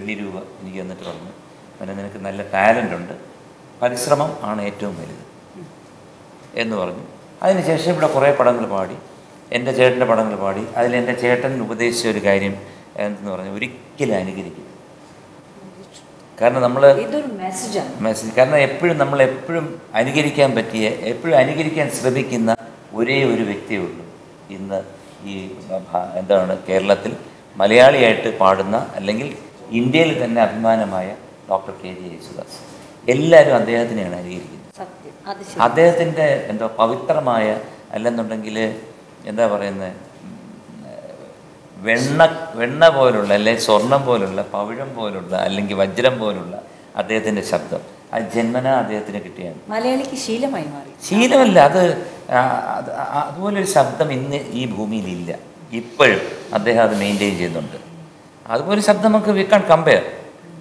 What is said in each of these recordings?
വെള്ളി രൂപ എനിക്ക് തന്നിട്ട് പറഞ്ഞു പിന്നെ നിനക്ക് നല്ല ടാലന്റ് ഉണ്ട്. പരിശ്രമം ആണ് ഏറ്റവും വലുത്. എന്ന് പറഞ്ഞു. അതിനുശേഷം ഇവിടെ കുറേ പടങ്ങൾ പാടി. എന്റെ ചേട്ടന്റെ പടങ്ങൾ പാടി. അതിൽ എന്റെ ചേട്ടൻ ഉപദേശിച്ച ഒരു കാര്യം എന്തെന്ന് പറഞ്ഞു ഒരിക്കലും അനുകരിക്കും കാരണം നമ്മൾ മെസ്സേജ് കാരണം എപ്പോഴും നമ്മൾ എപ്പോഴും അനുകരിക്കാൻ പറ്റിയ എപ്പോഴും അനുകരിക്കാൻ ശ്രമിക്കുന്ന ഒരേ ഒരു വ്യക്തിയേ ഉള്ളൂ. ഇന്ന് ഈ എന്താണ് കേരളത്തിൽ മലയാളിയായിട്ട് പാടുന്ന അല്ലെങ്കിൽ ഇന്ത്യയിൽ തന്നെ അഭിമാനമായ ഡോക്ടർ കെ ജി യേശുദാസ്. എല്ലാവരും അദ്ദേഹത്തിനെയാണ് അനുകരിക്കുന്നത്. അദ്ദേഹത്തിന്റെ എന്തോ പവിത്രമായ അല്ലെന്നുണ്ടെങ്കിൽ എന്താ പറയുന്നത് വെണ്ണ വെണ്ണ പോലുള്ള അല്ലെ സ്വർണം പോലുള്ള പവിഴം പോലുള്ള അല്ലെങ്കിൽ വജ്രം പോലുള്ള അദ്ദേഹത്തിന്റെ ശബ്ദം. ആ ജന്മന അദ്ദേഹത്തിന് കിട്ടിയാണ്. മലയാളിക്ക് ശീലമായി മാറി. ശീലമല്ല അത് അതുപോലൊരു ശബ്ദം ഇന്ന് ഈ ഭൂമിയിൽ ഇല്ല ഇപ്പോഴും അദ്ദേഹം അത് മെയിന്റെയിൻ ചെയ്യുന്നുണ്ട്. അതുപോലെ ശബ്ദം നമുക്ക് വി കാൺ കമ്പയർ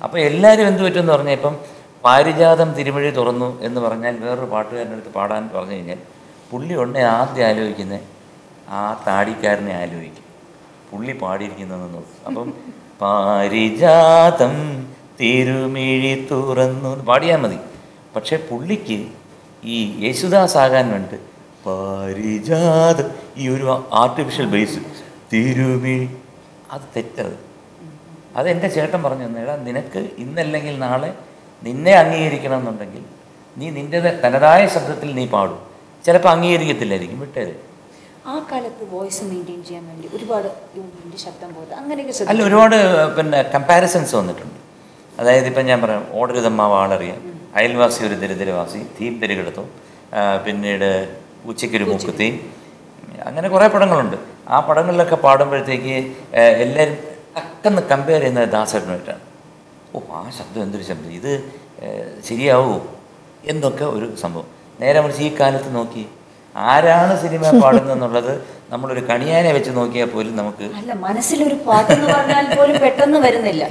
അപ്പോൾ എല്ലാവരും എന്ത് പറ്റുമെന്ന് പറഞ്ഞാൽ ഇപ്പം പാരിജാതം തിരുമഴി തുറന്നു എന്ന് പറഞ്ഞാൽ വേറൊരു പാട്ടുകാരന്റെ അടുത്ത് പാടാൻ പറഞ്ഞു കഴിഞ്ഞാൽ പുള്ളി ഉടനെ ആദ്യം ആലോചിക്കുന്നത് ആ താടിക്കാരനെ ആലോചിക്കും. പുള്ളി പാടിയിരിക്കുന്നതെന്ന് നോക്കും. അപ്പം പാരിജാതം തിരുമിഴി തുറന്നു പാടിയാൽ മതി. പക്ഷേ പുള്ളിക്ക് ഈ യേശുദാസ് ആകാൻ വേണ്ടി പാരിജാതം ഈ ഒരു ആർട്ടിഫിഷ്യൽ ബേസ് തിരുമിഴി അത് തെറ്റത് അത് എന്റെ ചേട്ടൻ പറഞ്ഞു തന്നേടാ നിനക്ക് ഇന്നല്ലെങ്കിൽ നാളെ നിന്നെ അംഗീകരിക്കണം എന്നുണ്ടെങ്കിൽ നീ നിന്റെ തനതായ ശബ്ദത്തിൽ നീ പാടും. ചിലപ്പോൾ അംഗീകരിക്കത്തില്ലായിരിക്കും വിട്ടേര്. ആ കാലത്ത് വോയിസ് മെയിന്റെയിൻ ചെയ്യാൻ വേണ്ടി ഒരുപാട് ശബ്ദം പോലെ അങ്ങനെയൊക്കെ അല്ല ഒരുപാട് പിന്നെ കമ്പാരിസൺസ് വന്നിട്ടുണ്ട്. അതായത് ഇപ്പം ഞാൻ പറയാം ഓടരുതമ്മ വാളറിയാം അയൽവാസി ഒരു ദരിദ്രവാസി തീം തിരികെടുത്തു പിന്നീട് ഉച്ചയ്ക്കൊരു മൂക്കുത്തി അങ്ങനെ കുറേ പടങ്ങളുണ്ട്. ആ പടങ്ങളിലൊക്കെ പാടുമ്പോഴത്തേക്ക് എല്ലാവരും ടക്കെന്ന് കമ്പയർ ചെയ്യുന്നത് ദാസേട്ടനുമായിട്ടാണ് ഓ ആ ശബ്ദം എന്തൊരു ശബ്ദം. ഇത് ശരിയാവൂ? എന്നൊക്കെ ഒരു സംഭവം. നേരെ മറിച്ച് ഈ കാലത്ത് നോക്കി. ആരാണ് സിനിമ പാടുന്നതെന്നുള്ളത് നമ്മളൊരു കണിയാനെ വെച്ച് നോക്കിയാൽ പോലും നമുക്ക് അല്ല മനസ്സിലൊരു പാട്ടെന്ന് പറഞ്ഞാൽ പോലും പെട്ടെന്ന് വരുന്നില്ല.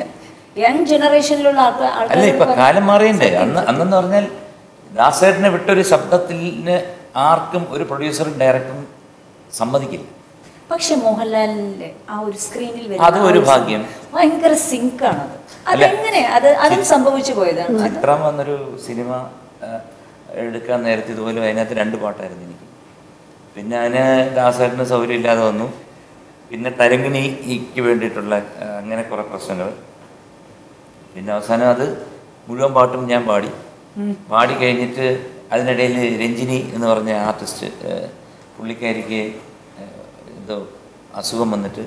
യങ് ജനറേഷനിലുള്ള ആൾക്കാർ അല്ല ഇപ്പൊ കാലം മാറിയണ്ടേ അന്ന് അന്നെന്ന് പറഞ്ഞാൽ ദാസേട്ടനെ വിട്ടൊരു ശബ്ദത്തിന് ആർക്കും ഒരു പ്രൊഡ്യൂസറും ഡയറക്ടറും സമ്മതിക്കില്ല. പക്ഷെ മോഹൻലാലിന്റെ ആ ഒരു സ്ക്രീനിൽ ഒരു ഭാഗ്യം. ഭയങ്കര സിങ്ക് ആണ്. അതെങ്ങനെ അത് അതും സംഭവിച്ചു പോയതാണ്. ചിത്രം വന്നൊരു സിനിമ എടുക്കാൻ നേരത്തെ ഇതുപോലെ അതിനകത്ത് രണ്ട് പാട്ടായിരുന്നു എനിക്ക്. പിന്നെ അതിന് ദാസേട്ടന് സൗകര്യമില്ലാതെ വന്നു. പിന്നെ തരങ്കിണിക്ക് വേണ്ടിയിട്ടുള്ള അങ്ങനെ കുറെ പ്രശ്നങ്ങൾ. പിന്നെ അവസാനം അത് മുഴുവൻ പാട്ടും ഞാൻ പാടി. പാടി കഴിഞ്ഞിട്ട് അതിനിടയിൽ രഞ്ജിനി എന്ന് പറഞ്ഞ ആർട്ടിസ്റ്റ് പുള്ളിക്കാരിക്ക് എന്തോ അസുഖം വന്നിട്ട്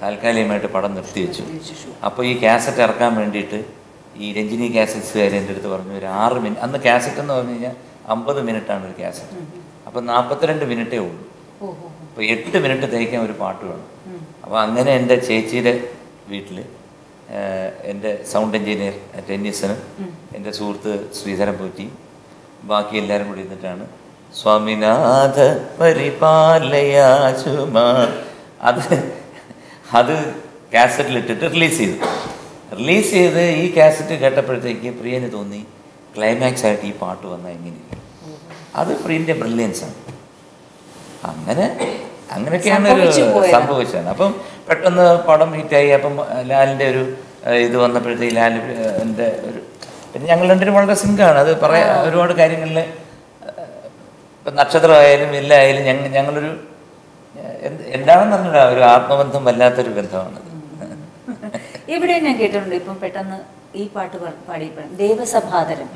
താൽക്കാലികമായിട്ട് പടം നിർത്തി വെച്ചു. അപ്പോൾ ഈ കാസറ്റ് ഇറക്കാൻ വേണ്ടിയിട്ട് ഈ രഞ്ജിനി കാസറ്റ്സുകാർ എന്റെ അടുത്ത് പറഞ്ഞു ഒരു ആറ് മിനിറ്റ് അന്ന് കാസറ്റ് എന്ന് പറഞ്ഞു കഴിഞ്ഞാൽ അമ്പത് മിനിറ്റാണ് ഒരു കാസറ്റ്. അപ്പോൾ നാൽപ്പത്തിരണ്ട് മിനിറ്റേ ഉള്ളൂ. അപ്പോൾ എട്ട് മിനിറ്റ് തയ്ക്കാൻ ഒരു പാട്ട് വേണം. അപ്പോൾ അങ്ങനെ എന്റെ ചേച്ചിയുടെ വീട്ടിൽ എന്റെ സൗണ്ട് എഞ്ചിനീയർ ടെന്നീസിന് എന്റെ സുഹൃത്ത് ശ്രീധരൻ പോറ്റി ബാക്കി എല്ലാവരും കൂടി ഇരുന്നിട്ടാണ് സ്വാമിനാഥ പരിപാലയാശുമാ അത് അത് കാസറ്റിലിട്ടിട്ട് റിലീസ് ചെയ്തു. റിലീസ് ചെയ്ത് ഈ കാസറ്റ് കേട്ടപ്പോഴത്തേക്ക് പ്രിയന് തോന്നി ക്ലൈമാക്സ് ആയിട്ട് ഈ പാട്ട് വന്നാൽ എങ്ങനെയിരിക്കും അത് പ്രിയന്റെ ബ്രില്യൻസ് ആണ്. അങ്ങനെ അങ്ങനെയൊക്കെയാണ് ഒരു. സംഭവിച്ചത്. അപ്പം പെട്ടെന്ന് പടം ഹിറ്റായി. അപ്പം ലാലിന്റെ ഒരു ഇത് വന്നപ്പോഴത്തേക്ക് ലാലിന്റെ ഒരു പിന്നെ ഞങ്ങൾ രണ്ടുപേരും വളരെ സിങ്കാണ് അത് പറയാ ഒരുപാട് കാര്യങ്ങളിൽ ഇപ്പം നക്ഷത്രമായാലും എല്ലായാലും ഞങ്ങൾ ഞങ്ങളൊരു എന്ത് എന്താണെന്ന് പറഞ്ഞാൽ ഒരു ആത്മബന്ധം വല്ലാത്തൊരു ബന്ധമാണത്. ഇവിടെ ഞാൻ കേട്ടിട്ടുണ്ട് ഇപ്പം പെട്ടെന്ന് ഈ പാട്ട് പാടി പാടിയപ്പോഴും. ദേവസഭാതരം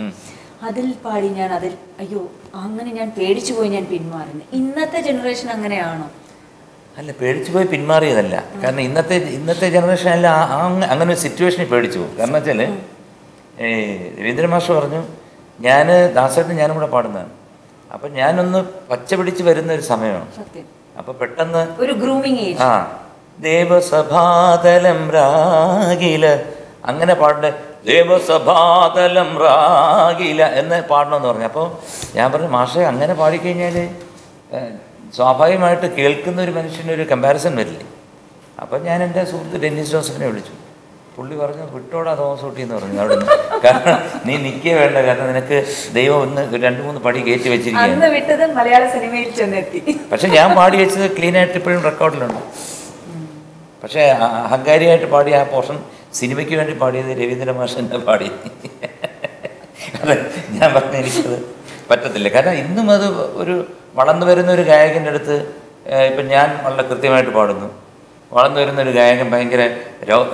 അതിൽ പാടി ഞാൻ അതിൽ അയ്യോ അങ്ങനെ ഞാൻ പേടിച്ചു പോയി ഞാൻ പിന്മാറുന്നു. ഇന്നത്തെ ജനറേഷൻ അങ്ങനെയാണോ? അല്ല പേടിച്ചു പോയി പിന്മാറിയതല്ല. കാരണം ഇന്നത്തെ ഇന്നത്തെ ജനറേഷൻ അല്ല അങ്ങനെ ഒരു സിറ്റുവേഷനിൽ പേടിച്ചു പോകും. കാരണം വെച്ചാൽ രവീന്ദ്രമാഷ് രവീന്ദ്ര മാഷ് പറഞ്ഞു ഞാൻ ദാസേട്ടൻ ഞാനും കൂടെ പാടുന്നതാണ്. അപ്പം ഞാനൊന്ന് പച്ച പിടിച്ച് വരുന്ന ഒരു സമയമാണ് അപ്പം പെട്ടെന്ന് ഒരു ഗ്രൂമിങ് ആ ദേവസഭാതലം രാഗില. അങ്ങനെ പാടേ ദേവസഭാതലം രാഗില എന്ന് പാടണമെന്ന് പറഞ്ഞു. അപ്പോൾ ഞാൻ പറഞ്ഞു മാഷെ അങ്ങനെ പാടിക്കഴിഞ്ഞാൽ ഏഹ്, സ്വാഭാവികമായിട്ട് കേൾക്കുന്ന ഒരു മനുഷ്യനൊരു കമ്പാരിസൺ വരില്ലേ? അപ്പം ഞാൻ എന്റെ സുഹൃത്ത് ഡെന്നിസ് ജോസഫിനെ വിളിച്ചു. പുള്ളി പറഞ്ഞു വിട്ടോടാ തോമസ് കുട്ടി എന്ന് പറഞ്ഞു. അവിടെ കാരണം നീ നിൽക്കേ വേണ്ട. കാരണം നിനക്ക് ദൈവം ഒന്ന് രണ്ടു മൂന്ന് പടി കയറ്റി വെച്ചിരിക്കുകയാണ്. അന്ന് വിട്ടത് മലയാള സിനിമയിൽ ചെന്നെത്തി. പക്ഷെ ഞാൻ പാടി വെച്ചത് ക്ലീൻ ആയിട്ട് ഇപ്പോഴും റെക്കോർഡിലുണ്ട്. പക്ഷേ അഹങ്കാരിയായിട്ട് പാടിയ ആ പോർഷൻ സിനിമയ്ക്ക് വേണ്ടി പാടിയത് രവീന്ദ്ര മാഷന്റെ പാടി. അതെ ഞാൻ പറഞ്ഞ എനിക്കത് പറ്റത്തില്ല. കാരണം ഇന്നും അത് ഒരു വളർന്നു വരുന്ന ഒരു ഗായകന്റെ അടുത്ത് ഇപ്പം ഞാൻ വളരെ കൃത്യമായിട്ട് പാടുന്നു. വളർന്നു വരുന്ന ഒരു ഗായകൻ ഭയങ്കര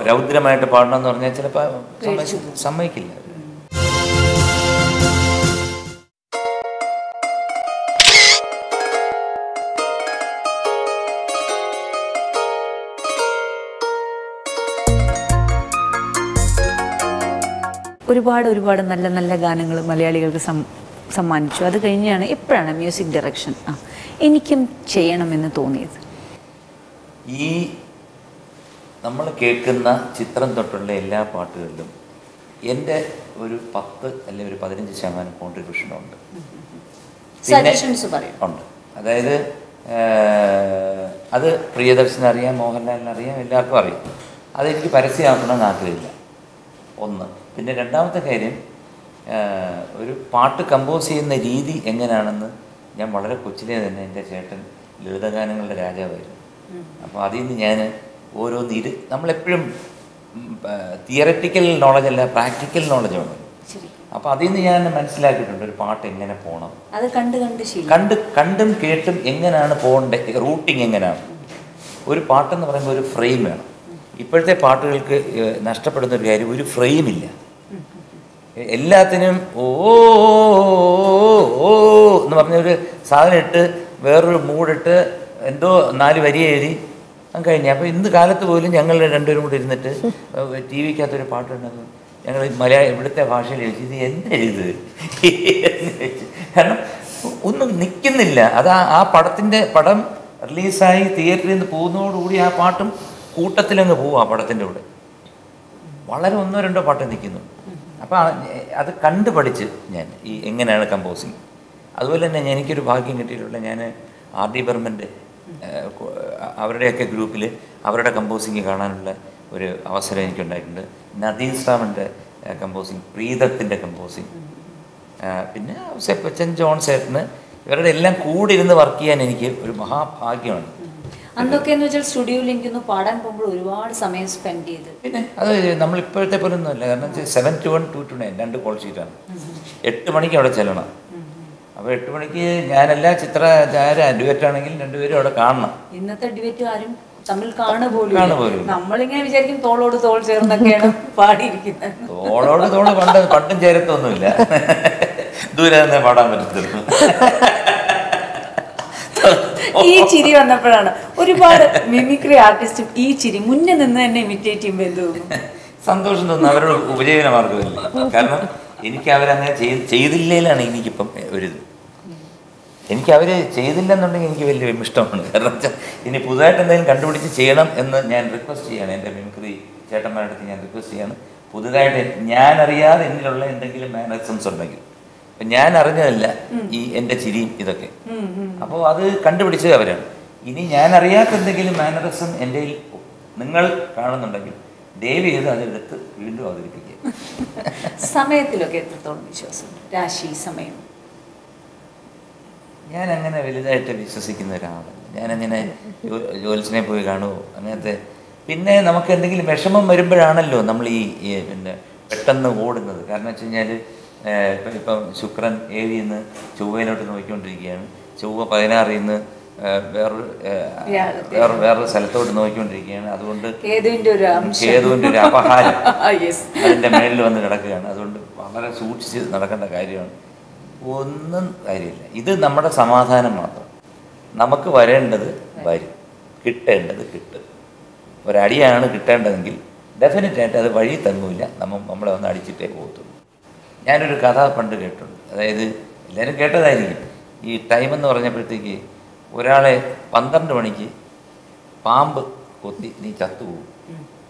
രൗദ്രമായിട്ട് പാടണം എന്ന് പറഞ്ഞാൽ ചിലപ്പോൾ സമ്മതിക്കില്ല. ഒരുപാട് ഒരുപാട് നല്ല നല്ല ഗാനങ്ങൾ മലയാളികൾക്ക് സമ്മാനിച്ചു. അത് കഴിഞ്ഞാണ് എപ്പോഴാണ് മ്യൂസിക് ഡയറക്ഷൻ? ആ എനിക്കും ചെയ്യണമെന്ന് തോന്നിയത്. ഈ നമ്മൾ കേൾക്കുന്ന ചിത്രം തൊട്ടുള്ള എല്ലാ പാട്ടുകളിലും എന്റെ ഒരു പത്ത് അല്ലെങ്കിൽ ഒരു പതിനഞ്ച് ശതമാനം കോൺട്രിബ്യൂഷനുണ്ട് സജഷൻസ് പറയും. ഉണ്ട്. അതായത് അത് പ്രിയദർശൻ അറിയാം മോഹൻലാലിന് അറിയാം എല്ലാവർക്കും അറിയാം. അതെനിക്ക് പരസ്യമാക്കണമെന്ന് ആഗ്രഹമില്ല. ഒന്ന്. പിന്നെ രണ്ടാമത്തെ കാര്യം ഒരു പാട്ട് കമ്പോസ് ചെയ്യുന്ന രീതി എങ്ങനെയാണെന്ന് ഞാൻ വളരെ കൊച്ചിലെ തന്നെ എന്റെ ചേട്ടൻ ലളിതഗാനങ്ങളുടെ രാജാവായിരുന്നു. അപ്പോൾ അതിൽ നിന്ന് ഞാൻ ഓരോന്ന് നിര നമ്മളെപ്പോഴും തിയററ്റിക്കൽ നോളജല്ല പ്രാക്ടിക്കൽ നോളജ് വേണം ശരി. അപ്പോൾ അതിൽ നിന്ന് ഞാൻ മനസ്സിലാക്കിയിട്ടുണ്ട് ഒരു പാട്ട് എങ്ങനെ പോകണം അത് കണ്ട് കണ്ട് കണ്ട് കണ്ടും കേട്ടും എങ്ങനെയാണ് പോകേണ്ടത് റൂട്ടിങ് എങ്ങനെയാണ് ഒരു പാട്ടെന്ന് പറയുമ്പോൾ ഒരു ഫ്രെയിം വേണം. ഇപ്പോഴത്തെ പാട്ടുകൾക്ക് നഷ്ടപ്പെടുന്ന ഒരു കാര്യം ഒരു ഫ്രെയിം ഇല്ല. എല്ലാത്തിനും ഓ ഓ എന്ന് പറഞ്ഞ ഒരു സാധനം ഇട്ട് വേറൊരു മൂടിട്ട് എന്തോ നാല് വരി എഴുതി കഴിഞ്ഞു. അപ്പോൾ ഇന്ന് കാലത്ത് പോലും ഞങ്ങൾ രണ്ടുപേരും കൂടി ഇരുന്നിട്ട് ടി വിക്കകത്തൊരു പാട്ടുണ്ടെന്ന് ഞങ്ങൾ മലയാള ഇവിടുത്തെ ഭാഷയിൽ ചോദിച്ചു ഇത് എന്തെഴുത് കാരണം ഒന്നും നിൽക്കുന്നില്ല അത് ആ- പടത്തിന്റെ പടം റിലീസായി തിയേറ്ററിൽ നിന്ന് പോകുന്നതോടുകൂടി ആ പാട്ടും കൂട്ടത്തിലങ്ങ് പോവും ആ പടത്തിന്റെ കൂടെ. വളരെ ഒന്നോ രണ്ടോ പാട്ട് നിൽക്കുന്നു അപ്പോൾ അത് കണ്ടു പഠിച്ച് ഞാൻ ഈ എങ്ങനെയാണ് കമ്പോസിങ്. അതുപോലെ തന്നെ എനിക്കൊരു ഭാഗ്യം കിട്ടിയിട്ടുള്ള ഞാൻ ആർ ഡി ബർമന്റെ അവരുടെയൊക്കെ ഗ്രൂപ്പിൽ അവരുടെ കമ്പോസിങ് കാണാനുള്ള ഒരു അവസരം എനിക്കുണ്ടായിട്ടുണ്ട്. നദീം സ്ലാമിന്റെ കമ്പോസിങ് പ്രീതത്തിന്റെ കമ്പോസിങ് പിന്നെ സെപ്പച്ചൻ ജോൺ സേട്ടന് ഇവരുടെ എല്ലാം കൂടി ഇരുന്ന് വർക്ക് ചെയ്യാൻ എനിക്ക് ഒരു മഹാഭാഗ്യമാണ്. അന്നൊക്കെ എന്ന് വെച്ചാൽ സ്റ്റുഡിയോയിൽ എനിക്കൊന്ന് പാടാൻ പോകുമ്പോൾ ഒരുപാട് സമയം സ്പെൻഡ് ചെയ്ത്. പിന്നെ അത് നമ്മൾ ഇപ്പോഴത്തെ പോലെ ഒന്നുമല്ല കാരണം seven two one two two nine രണ്ട് കോൾ ഷീറ്റാണ് എട്ട് മണിക്ക് അവിടെ ചെല്ലണം. അപ്പോൾ എട്ട് മണിക്ക് ഞാനല്ല ചിത്ര ചാര അഡ്വേറ്റ് ആണെങ്കിൽ രണ്ടുപേരും അവിടെ കാണണം. ഇന്നത്തെ അഡ്വേറ്റ് ആരും തമ്മിൽ കാണുക പോലും കാണുക ഇല്ല. പോലും ഇല്ല. നമ്മളിങ്ങനെ വിചാരിക്കും തോളോട് തോൾ ചേർന്നൊക്കെയാണ് പാടിയിരിക്കുന്നത്. തോളോട് തോൾ പണ്ട് പണ്ടും ചേരത്തൊന്നുമില്ല. ദൂരെ തന്നെ പാടാൻ പറ്റത്തുള്ളൂ. ഈ ചിരി വന്നപ്പോഴാണ് ഒരുപാട് മിമിക്രി ആർട്ടിസ്റ്റും ഈ ചിരി മുന്നേ നിന്ന് തന്നെ ഇമിറ്റേറ്റ് ചെയ്യുമ്പോൾ എന്ത് തോന്നുന്നു സന്തോഷം തോന്നുന്നു അവരുടെ ഉപജീവന മാർഗമില്ല കാരണം എനിക്ക് അവരങ്ങനെ ചെയ്- ചെയ്തില്ലേലാണ് എനിക്കിപ്പം ഒരിത് എനിക്ക് അവർ ചെയ്തില്ലെന്നുണ്ടെങ്കിൽ എനിക്ക് വലിയ ഇഷ്ടമാണ് കാരണം വെച്ചാൽ ഇനി പുതുതായിട്ട് എന്തെങ്കിലും കണ്ടുപിടിച്ച് ചെയ്യണം എന്ന് ഞാൻ റിക്വസ്റ്റ് ചെയ്യാണ്. എന്റെ മിമിക്രി ചേട്ടന്മാരുടെ അടുത്ത് ഞാൻ റിക്വസ്റ്റ് ചെയ്യാണ്. പുതുതായിട്ട് ഞാൻ അറിയാതെ എന്നിലുള്ള എന്തെങ്കിലും മാനറിസംസ് ഉണ്ടെങ്കിൽ. അപ്പം ഞാൻ അറിഞ്ഞതല്ല ഈ എന്റെ ചിരിയും ഇതൊക്കെ. അപ്പോൾ അത് കണ്ടുപിടിച്ചത് അവരാണ്. ഇനി ഞാൻ അറിയാത്ത എന്തെങ്കിലും മാനറിസം എന്റെ നിങ്ങൾ കാണുന്നുണ്ടെങ്കിൽ ദേവി ചെയ്ത് അതെടുത്ത് വീണ്ടും അവതരിപ്പിക്കുക. സമയത്തിലൊക്കെ എത്രത്തോളം വിശ്വാസം രാശി സമയം. ഞാൻ അങ്ങനെ വലുതായിട്ട് വിശ്വസിക്കുന്ന ഒരാളാണ്. ഞാനങ്ങനെ അങ്ങനെ ജോലിസിനെ പോയി കാണുമോ അങ്ങനത്തെ പിന്നെ നമുക്ക് എന്തെങ്കിലും വിഷമം വരുമ്പോഴാണല്ലോ നമ്മൾ ഈ പിന്നെ പെട്ടെന്ന് ഓടുന്നത്. കാരണം വെച്ച് കഴിഞ്ഞാൽ ഇപ്പം ശുക്രൻ ഏഴിൽ നിന്ന് ചൊവ്വയിലോട്ട് നോക്കിക്കൊണ്ടിരിക്കുകയാണ്. ചൊവ്വ പതിനാറിൽ നിന്ന് വേറൊരു വേറെ വേറൊരു സ്ഥലത്തോട്ട് നോക്കിക്കൊണ്ടിരിക്കുകയാണ്. അതുകൊണ്ട് ഒരു കേതുവിന്റെ ഒരു അപഹാരം. അതിന്റെ മേളിൽ വന്ന് കിടക്കുകയാണ്. അതുകൊണ്ട് വളരെ സൂക്ഷിച്ച് നടക്കേണ്ട കാര്യമാണ്. ഒന്നും കാര്യമില്ല. ഇത് നമ്മുടെ സമാധാനം മാത്രം. നമുക്ക് വരേണ്ടത് വരും. കിട്ടേണ്ടത് കിട്ടും. ഒരടിയാണ് കിട്ടേണ്ടതെങ്കിൽ ഡെഫിനറ്റായിട്ട് അത് വഴി തങ്ങൂല്ല നമ്മൾ നമ്മളെ ഒന്ന് അടിച്ചിട്ടേ പോകത്തുള്ളൂ. ഞാനൊരു കഥ പണ്ട് കേട്ടിട്ടുണ്ട്. അതായത് എല്ലാവരും കേട്ടതായിരിക്കും. ഈ ടൈം എന്ന് പറഞ്ഞപ്പോഴത്തേക്ക് ഒരാളെ പന്ത്രണ്ട് മണിക്ക് പാമ്പ് കൊത്തി നീ ചത്തുപോകും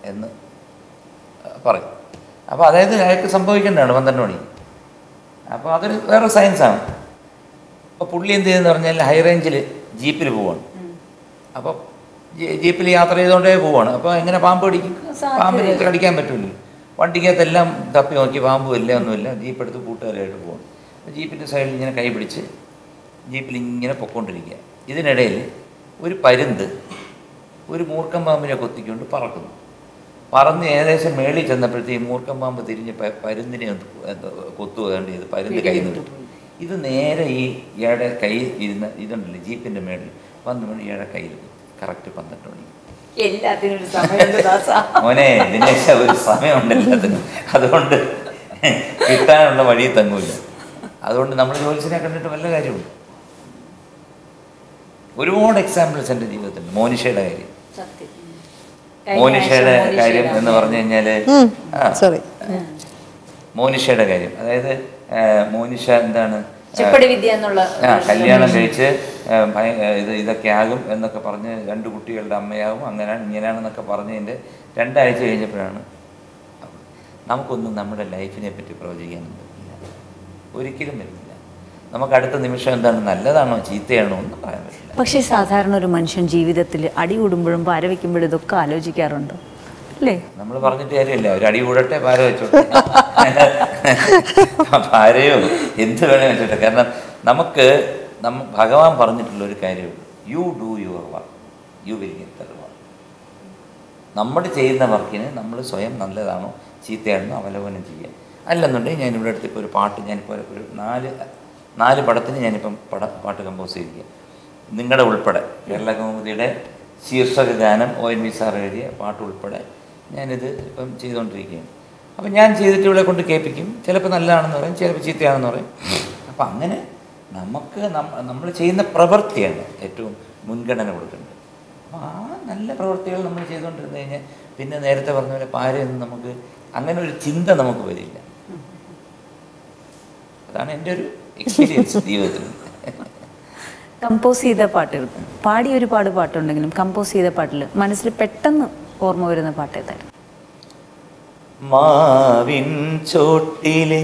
എന്ന് പറയും. അപ്പോൾ അതായത് അയാൾക്ക് സംഭവിക്കേണ്ടതാണ് പന്ത്രണ്ട് മണി. അപ്പോൾ അതൊരു വേറെ സയൻസാണ് അപ്പോൾ പുള്ളി എന്ത് ചെയ്തെന്ന് പറഞ്ഞാൽ ഹൈ റേഞ്ചിൽ ജീപ്പിൽ പോവാണ്. അപ്പോൾ ജീപ്പിൽ യാത്ര ചെയ്തുകൊണ്ടേ പോവാണ്. അപ്പോൾ എങ്ങനെ പാമ്പ് കടിക്കും പാമ്പിനെ കടിക്കാൻ പറ്റില്ല വണ്ടിക്കകത്തെല്ലാം തപ്പി നോക്കി പാമ്പും ഇല്ല ഒന്നുമില്ല. ജീപ്പ് എടുത്ത് കൂട്ടുകാരായിട്ട് പോവാണ്. അപ്പോൾ ജീപ്പിന്റെ സൈഡിൽ ഇങ്ങനെ കൈ പിടിച്ച് ജീപ്പിൽ ഇങ്ങനെ പൊക്കോണ്ടിരിക്കുക. ഇതിനിടയിൽ ഒരു പരുന്ത് ഒരു മൂർഖൻ പാമ്പിനെ കൊത്തിക്കൊണ്ട് പറക്കുന്നു. പറന്ന് ഏകദേശം മേളിൽ ചെന്നപ്പോഴത്തേക്ക് മൂർക്കം പാമ്പ് തിരിഞ്ഞ് പരുന്തിനെ കൊത്തു വേണ്ടി ചെയ്ത്. പരുന്ത് കൈ നിന്നു ഇത് നേരെ ഈ ഇയാളുടെ കൈ ഇരുന്ന ഇതുണ്ടല്ലോ ജീപ്പിന്റെ മേളിൽ വന്നു മണി ഇയാളുടെ കയ്യിൽ കറക്റ്റ് പന്ത്രണ്ട് മണി. മോനെ ദിനേശ ഒരു സമയമുണ്ടല്ലോ അതിന് അതുകൊണ്ട് കിട്ടാനുള്ള വഴി തങ്ങൂല അതുകൊണ്ട് നമ്മൾ ജോലിസിനെ കണ്ടിട്ട് വല്ല കാര്യമുണ്ട്? ഒരുപാട് എക്സാമ്പിൾസ് എന്റെ ജീവിതത്തിൽ മോനിഷയുടെ കാര്യം. മോനിഷയുടെ കാര്യം എന്ന് പറഞ്ഞു കഴിഞ്ഞാൽ സോറി മോനിഷയുടെ കാര്യം. അതായത് മോനിഷ എന്താണ് കല്യാണം കഴിച്ച് ഇത് ഇതൊക്കെ ആകും എന്നൊക്കെ പറഞ്ഞ് രണ്ട് കുട്ടികളുടെ അമ്മയാകും. അങ്ങനെയാണ് ഇങ്ങനെയാണെന്നൊക്കെ പറഞ്ഞതിന്റെ രണ്ടാഴ്ച കഴിഞ്ഞപ്പോഴാണ് നമുക്കൊന്നും നമ്മുടെ ലൈഫിനെ പറ്റി പ്രവചിക്കാനും പറ്റില്ല. ഒരിക്കലും പറ്റില്ല നമുക്ക് അടുത്ത നിമിഷം എന്താണ്? നല്ലതാണോ? ചീത്തയാണോ? എന്ന് പറയാൻ പറ്റില്ല. പക്ഷേ സാധാരണ ഒരു മനുഷ്യൻ ജീവിതത്തിൽ അടി കൂടുമ്പോഴും പാര വയ്ക്കുമ്പോഴും ഇതൊക്കെ ആലോചിക്കാറുണ്ടോ. അല്ലേ? നമ്മൾ പറഞ്ഞിട്ട് കാര്യമില്ല. ഒരു അടി കൂടട്ടെ പാര വെച്ചോട്ടെ. പാരയോ? എന്ത് വേണേ വെച്ചോട്ടെ. കാരണം നമുക്ക് നമ്മ ഭഗവാൻ പറഞ്ഞിട്ടുള്ള ഒരു കാര്യം you do your work you will get the work നമ്മൾ ചെയ്യുന്ന വർക്കിന് നമ്മൾ സ്വയം നല്ലതാണോ ചീത്തയാണെന്നോ അവലോകനം ചെയ്യുക. അല്ലെന്നുണ്ടെങ്കിൽ ഞാൻ ഇവിടെ അടുത്തിപ്പോൾ ഒരു പാട്ട് ഞാനിപ്പോൾ ഒരു നാല് നാല് പടത്തിന് ഞാനിപ്പം പട പാട്ട് കമ്പോസ് ചെയ്തിരിക്കുക നിങ്ങളുടെ ഉൾപ്പെടെ കേരള കൗമുദിയുടെ ശീർഷക ഗാനം ഒ എൻ വി സാർ എഴുതിയ പാട്ട് ഉൾപ്പെടെ ഞാനിത് ഇപ്പം ചെയ്തുകൊണ്ടിരിക്കുകയാണ് അപ്പം ഞാൻ ചെയ്തിട്ട് ഇവിടെ കൊണ്ട് കേൾപ്പിക്കും. ചിലപ്പോൾ നല്ലതാണെന്ന് പറയും ചിലപ്പോൾ ചീത്തയാണെന്ന് പറയും. അപ്പം അങ്ങനെ നമുക്ക് നമ്മൾ ചെയ്യുന്ന പ്രവൃത്തിയാണ് ഏറ്റവും മുൻഗണന കൊടുക്കേണ്ടത്. അപ്പോൾ ആ നല്ല പ്രവൃത്തികൾ നമ്മൾ ചെയ്തുകൊണ്ടിരുന്ന് കഴിഞ്ഞാൽ പിന്നെ നേരത്തെ പറഞ്ഞ പോലെ പാരയൊന്നും നമുക്ക് അങ്ങനെ ഒരു ചിന്ത നമുക്ക് വരില്ല. അതാണ് എന്റെ ഒരു എക്സ്പീരിയൻസ് ജീവിതത്തിൽ. കമ്പോസ് ചെയ്ത പാട്ടുകൾ. പാടി ഒരുപാട് പാട്ടുണ്ടെങ്കിലും കമ്പോസ് ചെയ്ത പാട്ടിൽ മനസ്സിൽ പെട്ടെന്ന് ഓർമ്മ വരുന്ന പാട്ട് ഏതായിരുന്നു? മാവിൻ ചോട്ടിലെ